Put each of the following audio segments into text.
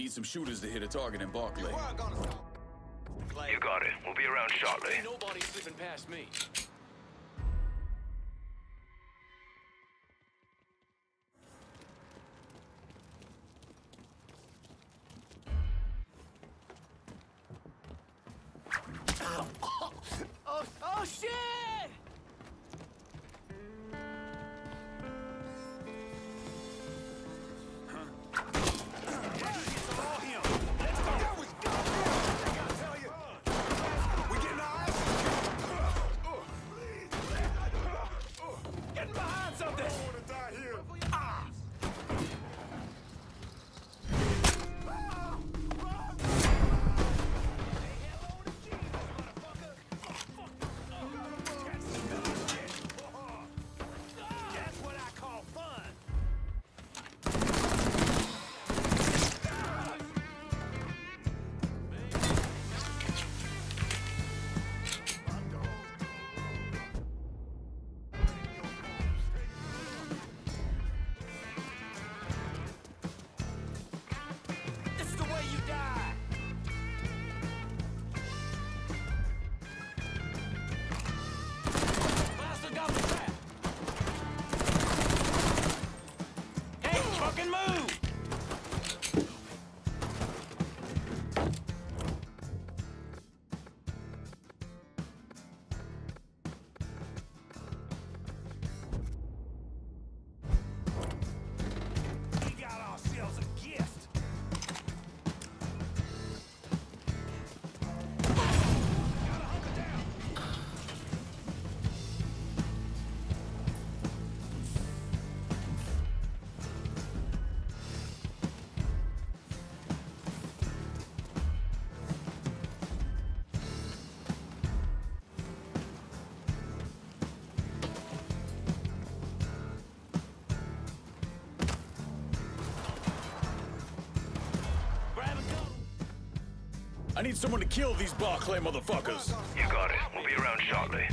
Need some shooters to hit a target in Barclay. You got it. We'll be around shortly. Nobody's slipping past me. I need someone to kill these Barclay motherfuckers. You got it. We'll be around shortly.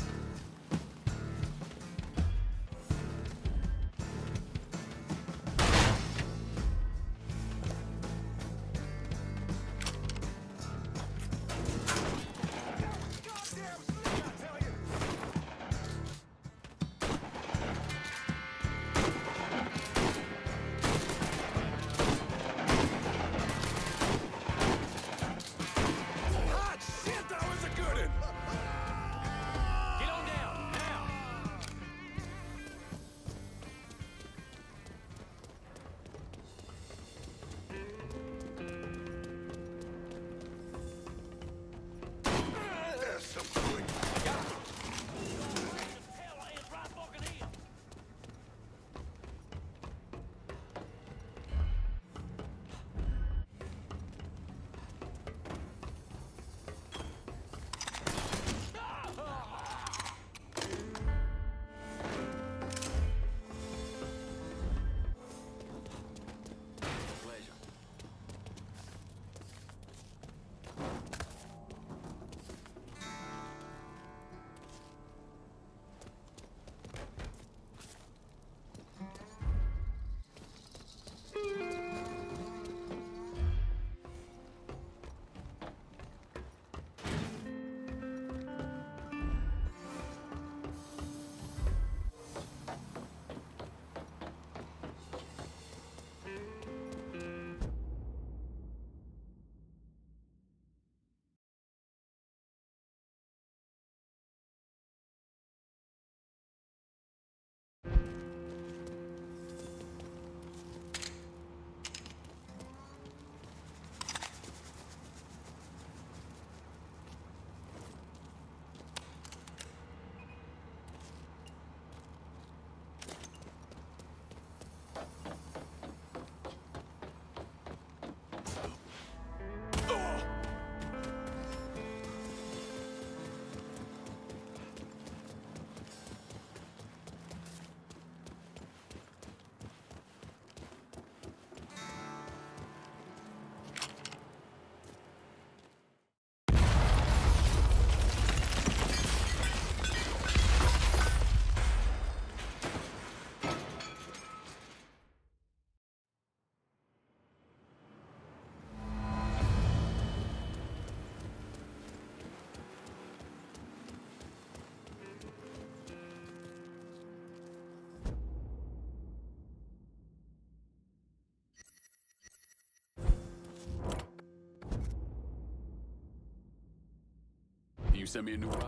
You send me a new ride?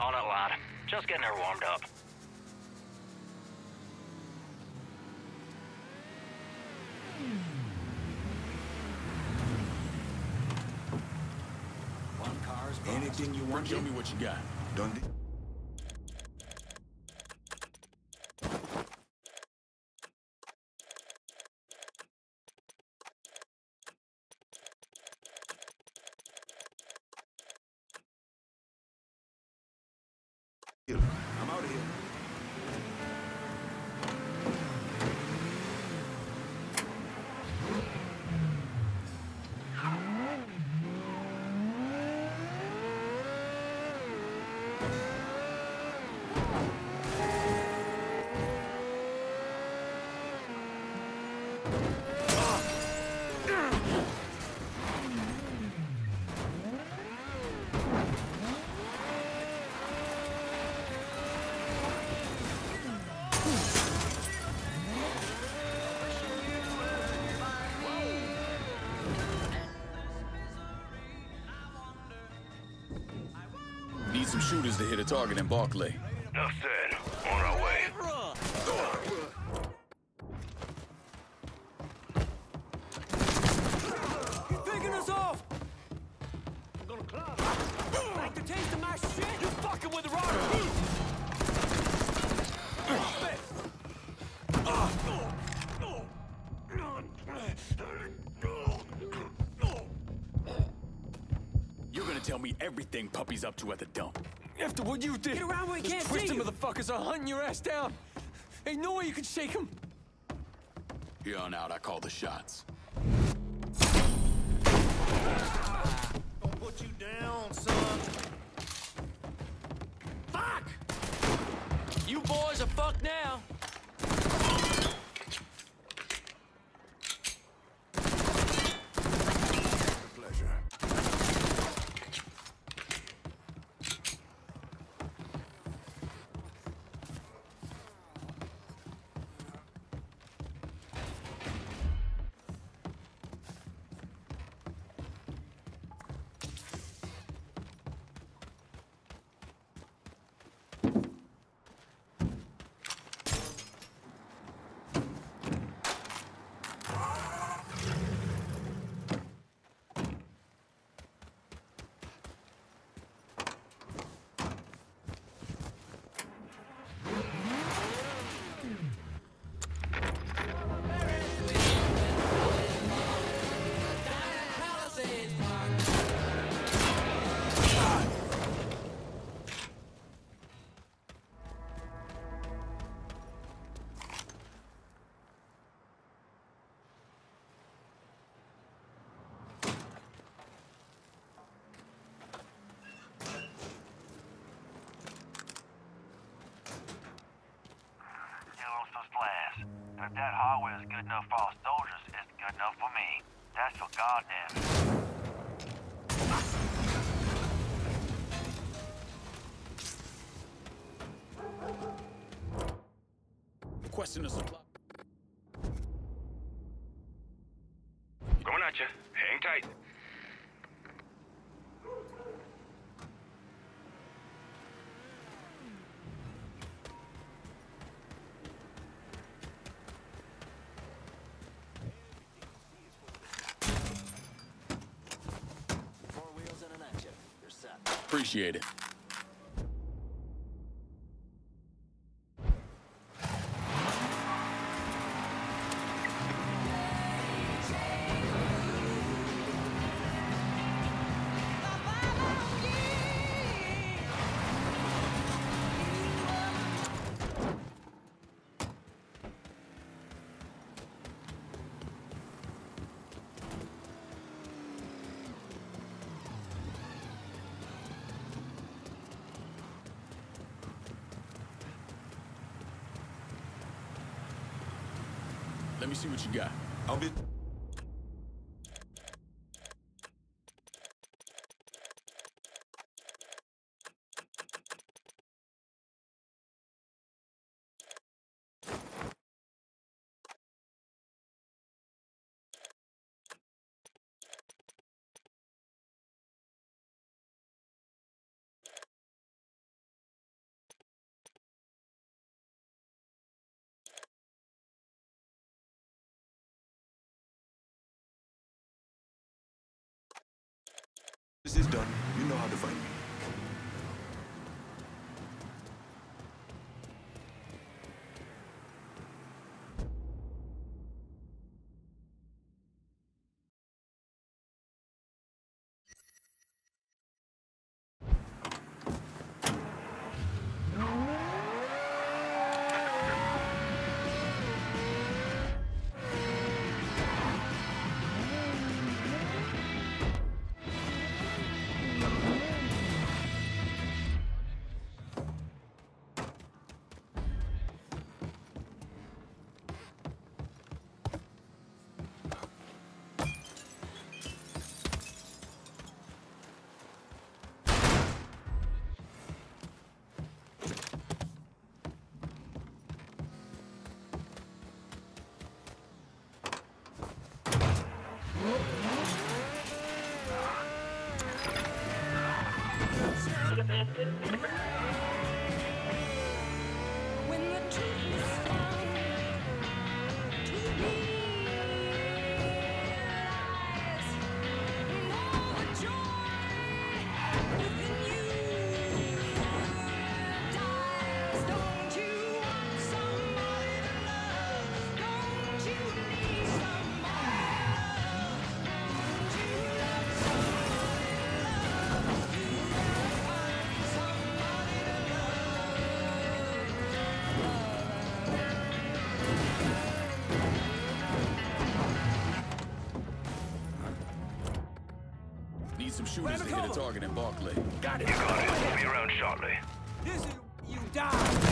On it, lad. Just getting her warmed up. One car's Anything you want, Show me what you got. Done. I'm out of here. Shooters to hit a target in Barclay. Enough said. On our way. He's picking us off! I'm gonna climb. Like the taste of my shit? You fucking with the wrong You're gonna tell me everything Puppy's up to at the dump. After what you did, Get around where he those can't twisted see you. motherfuckers are hunting your ass down. Ain't no way you can shake him. Here on out, I call the shots. Requesting a supply. Coming at you. Hang tight. Four wheels and an engine. You're set. Appreciate it. Let me see what you got. I'll be. Shooters to hit a target in Barclay. Got it. You got it. We'll be around shortly. This is you die.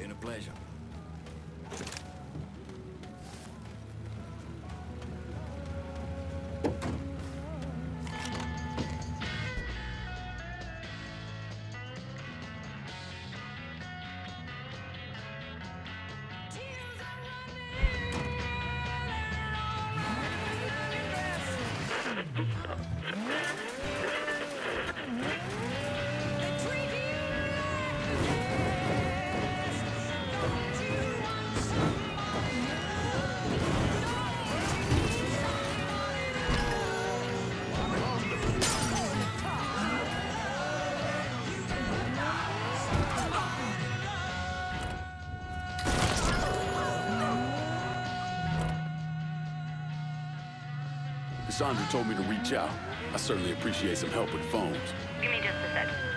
Been a pleasure. Cassandra told me to reach out. I certainly appreciate some help with phones. Give me just a sec.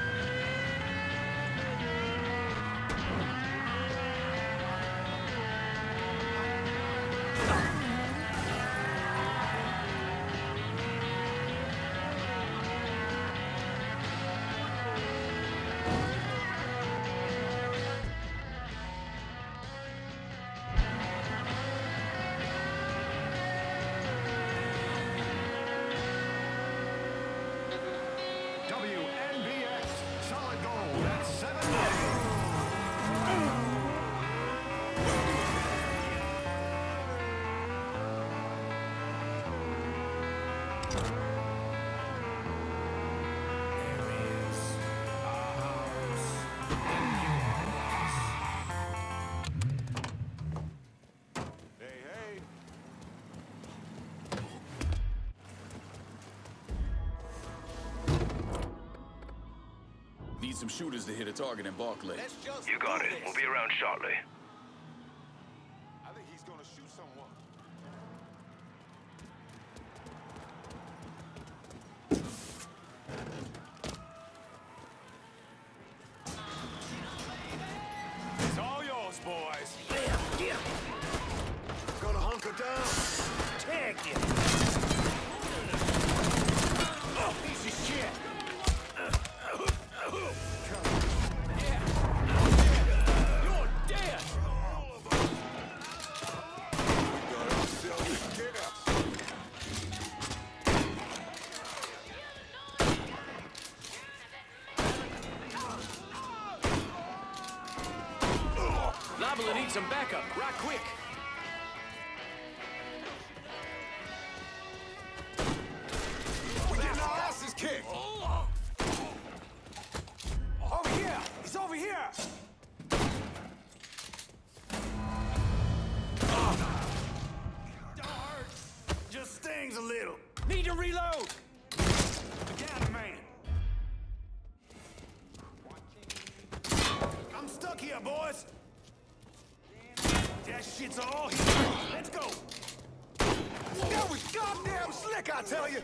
Some shooters to hit a target in Barclay. You got it. We'll be around shortly. I think he's gonna shoot someone. It's all yours, boys. Gonna hunker down. Tag you. Oh, piece of shit. Right quick. We're getting our asses kicked. Over here! He's over here! Just stings a little. Need to reload! Down, man. I'm stuck here, boys. That shit's all here. Let's go. That was goddamn slick, I tell you.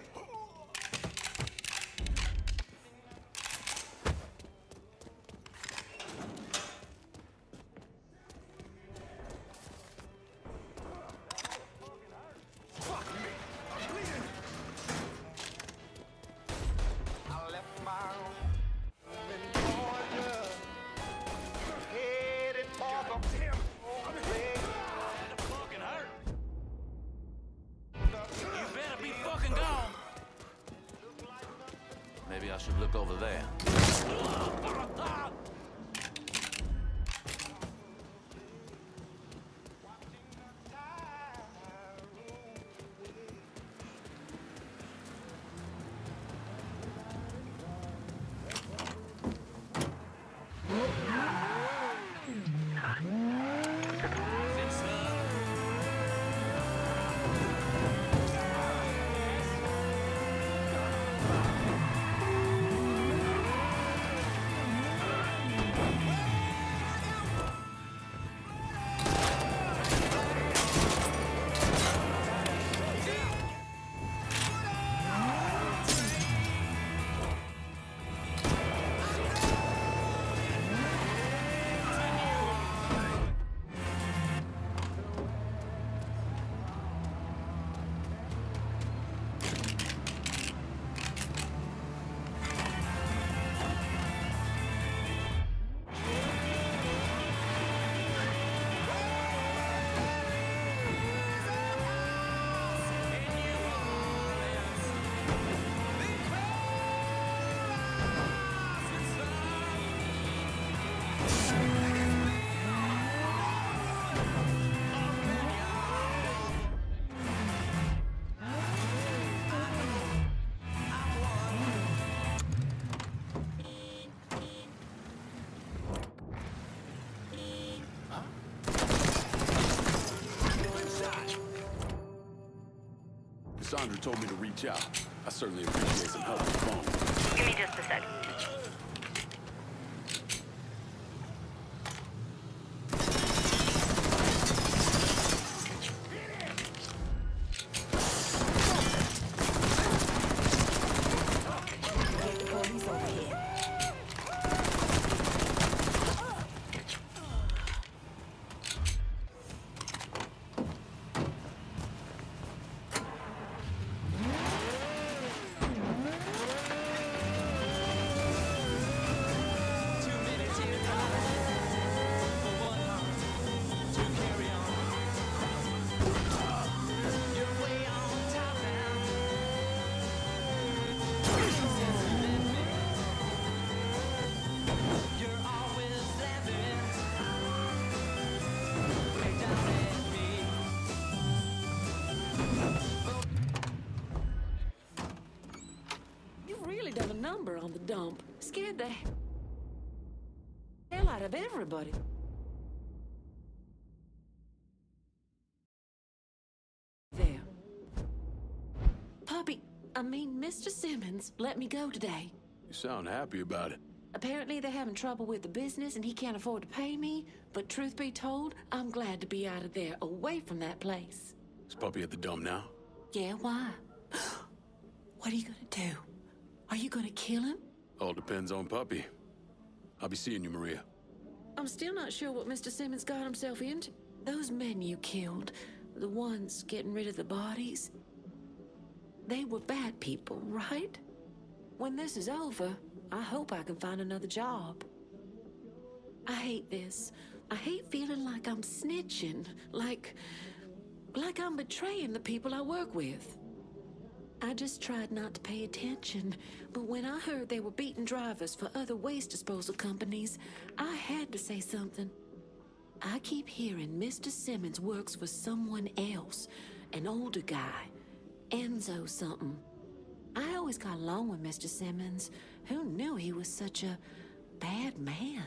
Told me to reach out. I certainly appreciate some help the phone. Give me just a sec. Dump. Scared the hell out of everybody. There. Puppy, I mean, Mr. Simmons let me go today. You sound happy about it. Apparently, they're having trouble with the business and he can't afford to pay me. But truth be told, I'm glad to be out of there, away from that place. Is Puppy at the dump now? Yeah, why? what are you gonna do? Are you gonna kill him? All depends on Puppy. I'll be seeing you, Maria. I'm still not sure what Mr. Simmons got himself into. Those men you killed, the ones getting rid of the bodies, they were bad people, right? When this is over, I hope I can find another job. I hate this. I hate feeling like I'm snitching, like. like I'm betraying the people I work with. I just tried not to pay attention, but when I heard they were beating drivers for other waste disposal companies, I had to say something. I keep hearing Mr. Simmons works for someone else, an older guy, Enzo something. I always got along with Mr. Simmons. Who knew he was such a bad man?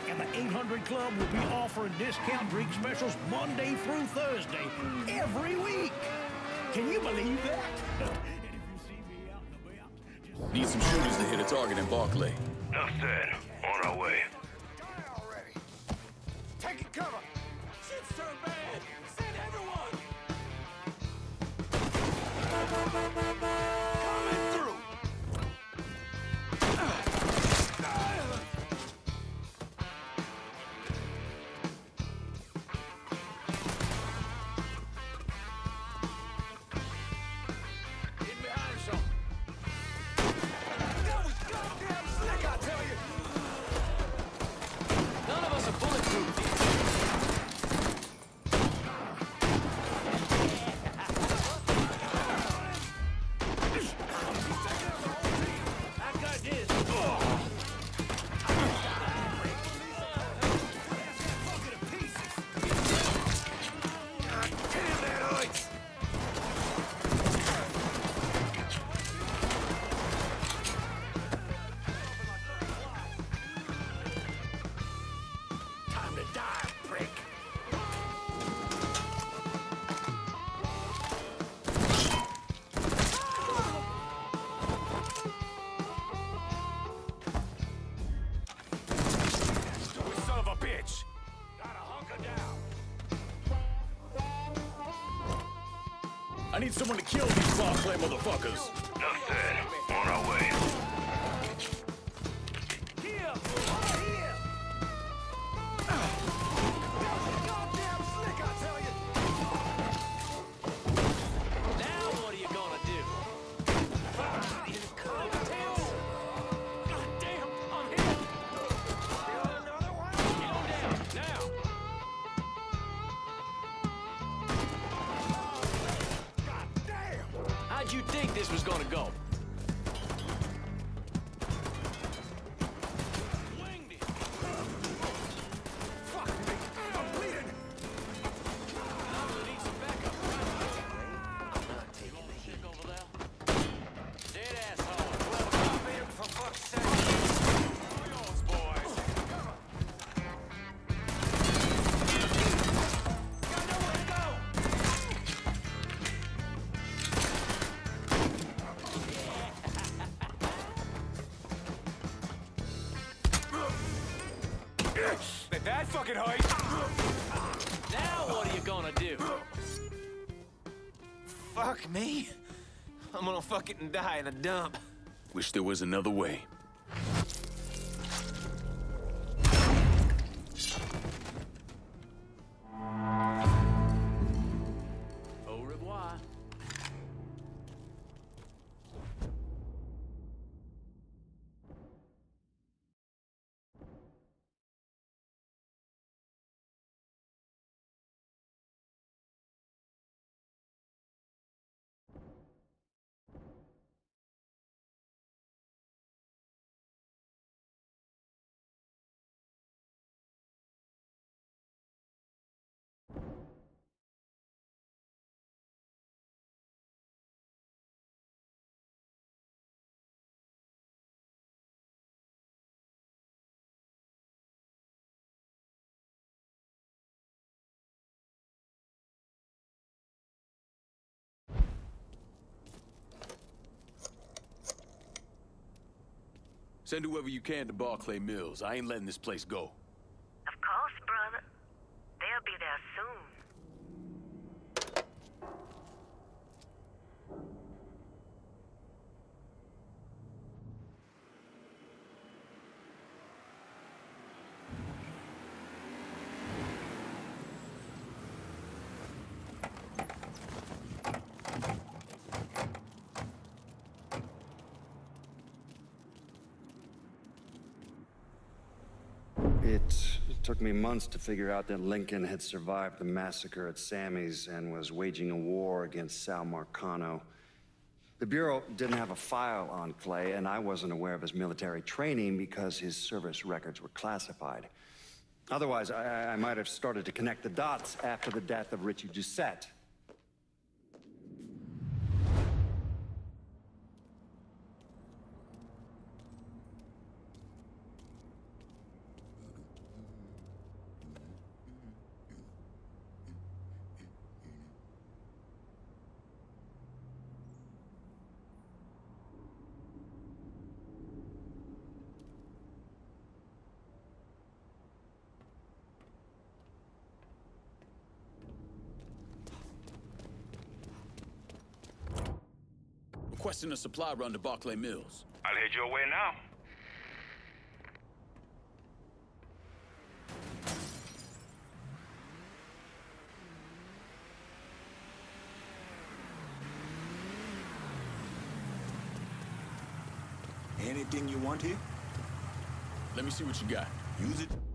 Like and the 800 Club will be offering discount drink specials Monday through Thursday, every week. Can you believe that? and if you see me out and about, just Need some shooters to hit a target in Barclay. Enough said. On our way. Die already. Taking cover. Shit's turned bad. Send everyone. Need someone to kill these Barclay motherfuckers. Me. I'm gonna fucking die in a dump. Wish there was another way. Send whoever you can to Barclay Mills. I ain't letting this place go. Of course, brother. They'll be there soon. It took me months to figure out that Lincoln had survived the massacre at Sammy's and was waging a war against Sal Marcano. The Bureau didn't have a file on Clay, and I wasn't aware of his military training because his service records were classified. Otherwise, I, I might have started to connect the dots after the death of Richie Doucette. Requesting a supply run to Barclay Mills. I'll head your way now. Anything you want here? Let me see what you got. Use it.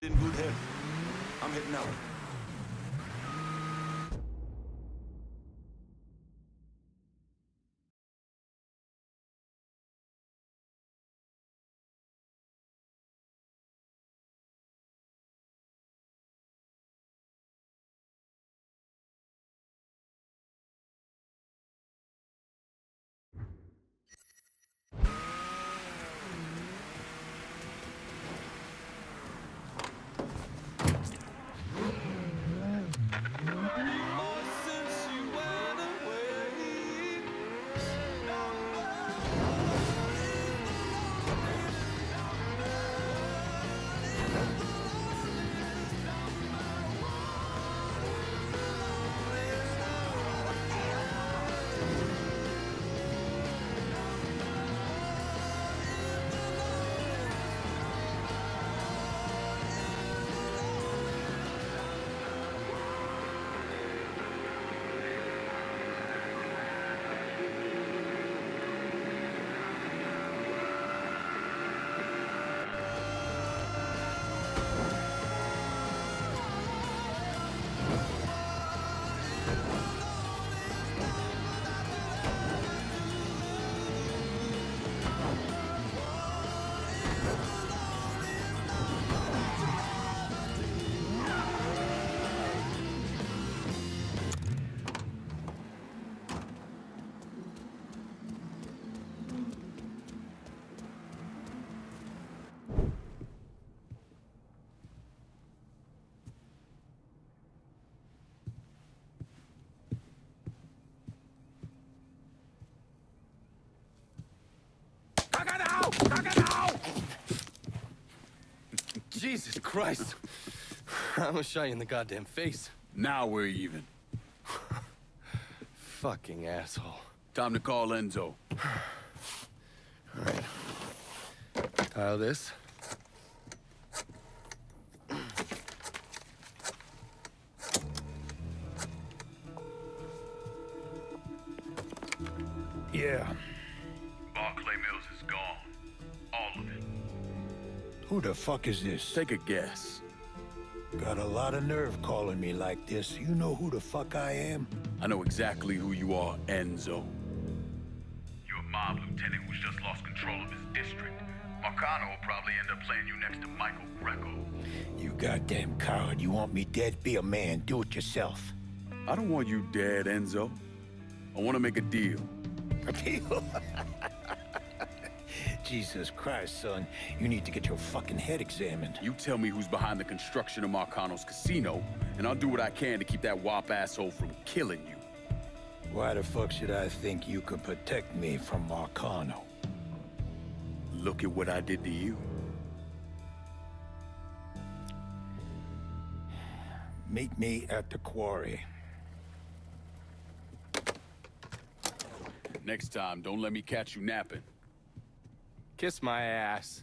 In good health. I'm heading out. Jesus Christ. I'm gonna shot you in the goddamn face. Now we're even. Fucking asshole. Time to call Enzo. Alright. Tile this. Who the fuck is this? Take a guess. Got a lot of nerve calling me like this. You know who the fuck I am? I know exactly who you are, Enzo. You're a mob lieutenant who's just lost control of his district. Marcano will probably end up playing you next to Michael Greco. You goddamn coward. You want me dead? Be a man. Do it yourself. I don't want you dead, Enzo. I want to make a deal. A deal? Jesus Christ, son. You need to get your fucking head examined. You tell me who's behind the construction of Marcano's casino, and I'll do what I can to keep that wop asshole from killing you. Why the fuck should I think you could protect me from Marcano? Look at what I did to you. Meet me at the quarry. Next time, don't let me catch you napping. Kiss my ass.